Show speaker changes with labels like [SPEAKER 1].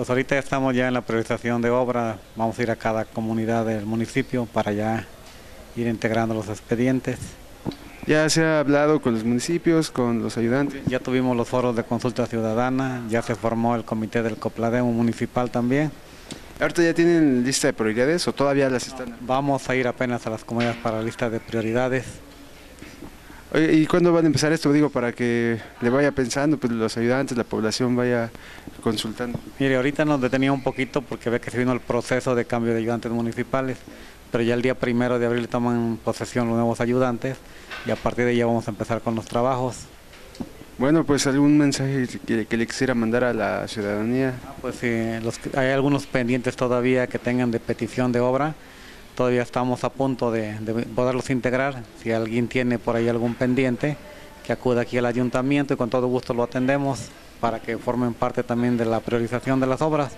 [SPEAKER 1] Pues ahorita estamos ya en la priorización de obra, vamos a ir a cada comunidad del municipio para ya ir integrando los expedientes.
[SPEAKER 2] Ya se ha hablado con los municipios, con los ayudantes.
[SPEAKER 1] Ya tuvimos los foros de consulta ciudadana, ya se formó el comité del Coplademo municipal también.
[SPEAKER 2] ¿Ahorita ya tienen lista de prioridades o todavía las están?
[SPEAKER 1] Vamos a ir apenas a las comunidades para la lista de prioridades.
[SPEAKER 2] ¿y cuándo van a empezar esto? Digo, para que le vaya pensando, pues los ayudantes, la población vaya consultando.
[SPEAKER 1] Mire, ahorita nos detenía un poquito porque ve que se vino el proceso de cambio de ayudantes municipales, pero ya el día primero de abril toman posesión los nuevos ayudantes y a partir de ahí vamos a empezar con los trabajos.
[SPEAKER 2] Bueno, pues algún mensaje que, que le quisiera mandar a la ciudadanía.
[SPEAKER 1] Pues sí, los, hay algunos pendientes todavía que tengan de petición de obra. Todavía estamos a punto de, de poderlos integrar. Si alguien tiene por ahí algún pendiente, que acuda aquí al ayuntamiento y con todo gusto lo atendemos para que formen parte también de la priorización de las obras.